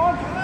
on,